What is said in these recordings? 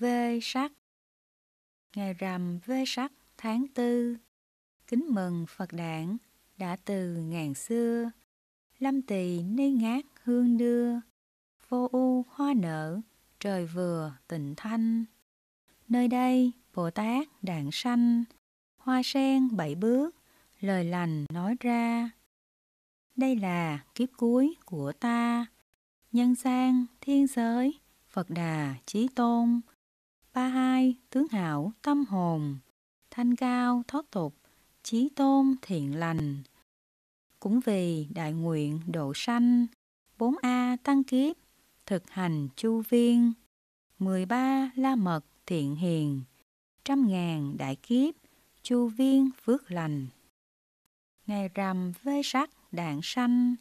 vê sắc. Ngày rằm vê sắc, tháng tư. Kính mừng Phật đản đã từ ngàn xưa. Lâm tỳ ni ngát hương đưa. Vô u hoa nở, trời vừa tịnh thanh. Nơi đây, Bồ Tát đạn sanh. Hoa sen bảy bước, lời lành nói ra. Đây là kiếp cuối của ta. Nhân sang thiên giới, phật đà, chí tôn ba hai, tướng hảo, tâm hồn. Thanh cao, thoát tục. Chí tôn, thiện lành. Cũng vì đại nguyện độ sanh. Bốn a, tăng kiếp. Thực hành chu viên. Mười ba, la mật, thiện hiền. Trăm ngàn đại kiếp, chu viên phước lành. Ngày rằm vê sắc đạn sanh.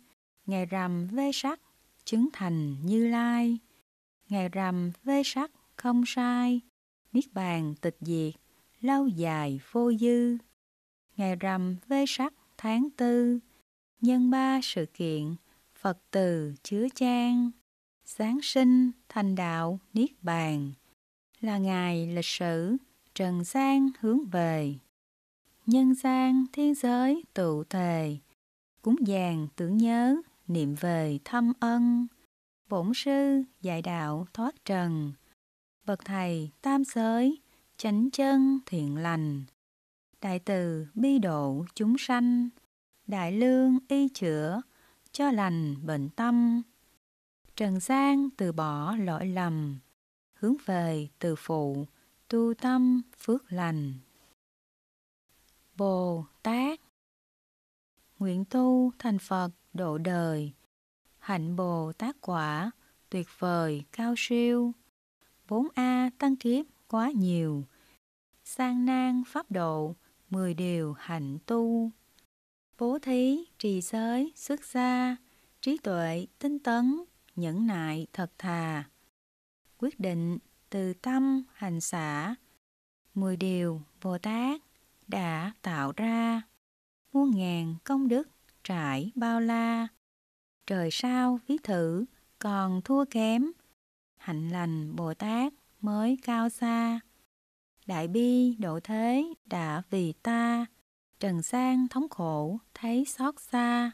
Ngày rằm vê sắc chứng thành như lai. Ngày rằm vê sắc không sai. Niết bàn, tịch diệt, lâu dài, vô dư. Ngày rằm, vê sắc, tháng tư. Nhân ba, sự kiện, phật từ, chứa trang sáng sinh, thành đạo, niết bàn. Là ngày lịch sử, trần gian hướng về. Nhân gian thiên giới, tụ thề cúng dường, tưởng nhớ, niệm về, thâm ân. Bổn sư, dạy đạo, thoát trần bậc thầy, tam giới, chánh chân, thiện lành. Đại từ bi độ chúng sanh. Đại lương y chữa, cho lành bệnh tâm. Trần gian từ bỏ lỗi lầm. Hướng về từ phụ, tu tâm phước lành. Bồ Tát. Nguyện tu thành Phật độ đời. Hạnh Bồ Tát quả, tuyệt vời, cao siêu. 4A tăng kiếp quá nhiều. Sang nan pháp độ, mười điều hạnh tu. Bố thí, trì giới xuất gia, Trí tuệ, tinh tấn, nhẫn nại, thật thà. Quyết định, từ tâm, hành xả. Mười điều Bồ Tát, đã tạo ra. Muôn ngàn công đức, trải bao la. Trời sao ví thử, còn thua kém hạnh lành, bồ tát mới cao xa. Đại bi, độ thế đã vì ta. Trần sang thống khổ, thấy xót xa.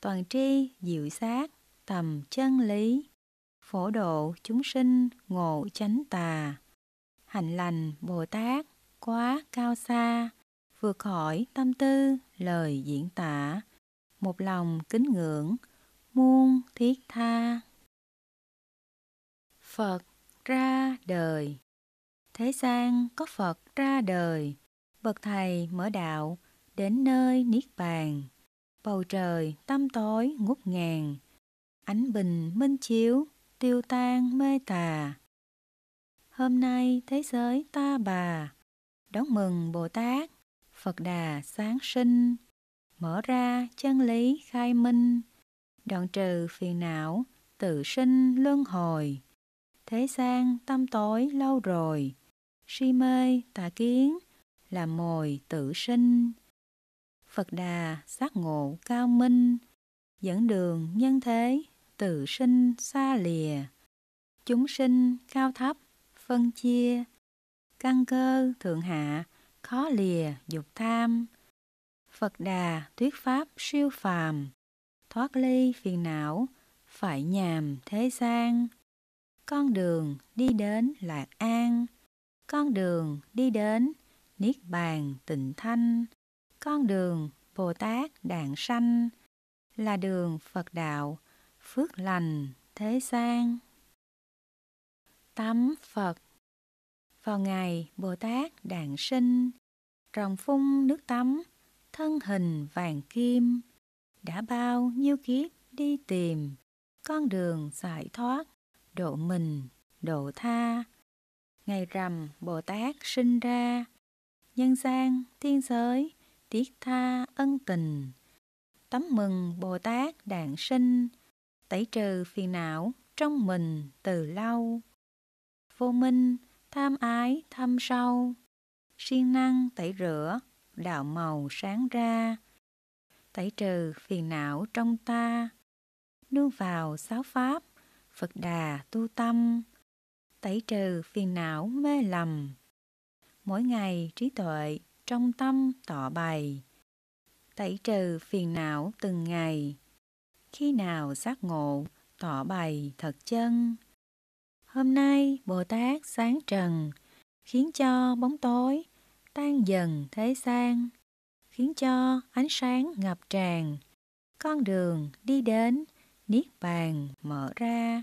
Toàn tri, diệu sát, tầm chân lý. Phổ độ, chúng sinh, ngộ chánh tà. Hạnh lành, bồ tát quá cao xa. Vượt khỏi tâm tư, lời diễn tả. Một lòng kính ngưỡng, muôn thiết tha phật ra đời. Thế gian có phật ra đời. Bậc thầy mở đạo đến nơi niết bàn. Bầu trời tâm tối ngút ngàn. Ánh bình minh chiếu tiêu tan mê tà. Hôm nay thế giới ta bà. Đón mừng bồ tát Phật Đà sáng sinh, mở ra chân lý khai minh, đoạn trừ phiền não, tự sinh luân hồi. Thế gian tâm tối lâu rồi, si mê tà kiến, là mồi tự sinh. Phật Đà giác ngộ cao minh, dẫn đường nhân thế, tự sinh xa lìa. Chúng sinh cao thấp, phân chia, căn cơ thượng hạ, khó lìa dục tham. Phật Đà thuyết pháp siêu phàm, thoát ly phiền não, phải nhàm thế gian. Con đường đi đến lạc an, con đường đi đến niết bàn tịnh thanh, con đường Bồ Tát đạn sanh là đường Phật đạo phước lành thế gian. Tắm Phật. Vào ngày Bồ Tát đản sinh, rồng phun nước tắm, thân hình vàng kim, đã bao nhiêu kiếp đi tìm, con đường giải thoát, độ mình, độ tha. Ngày rằm Bồ Tát sinh ra, nhân gian, thiên giới, tiết tha ân tình. Tấm mừng Bồ Tát đản sinh, tẩy trừ phiền não trong mình từ lâu. Vô minh, tham ái thâm sâu, siêng năng tẩy rửa, đạo màu sáng ra, tẩy trừ phiền não trong ta, nương vào sáu pháp, Phật đà tu tâm, tẩy trừ phiền não mê lầm. Mỗi ngày trí tuệ trong tâm tỏ bày, tẩy trừ phiền não từng ngày. Khi nào giác ngộ, tỏ bày thật chân. Hôm nay Bồ Tát sáng trần, khiến cho bóng tối tan dần thế gian, khiến cho ánh sáng ngập tràn, con đường đi đến Niết Bàn mở ra.